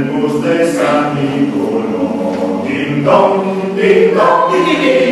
tempus de San Nicolò. Ding dong, ding.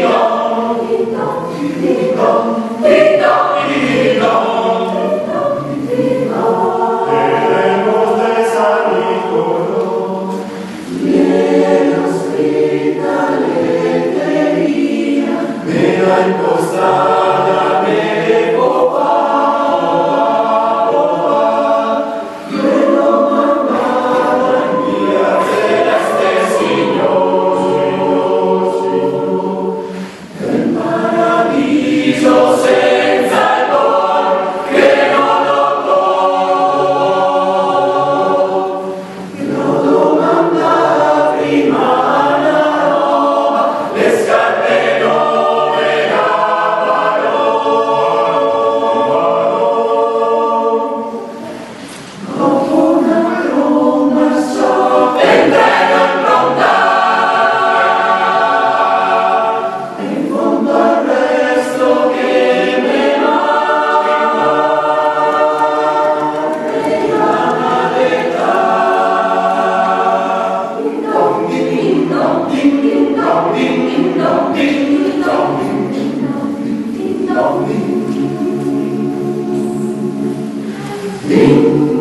Amém.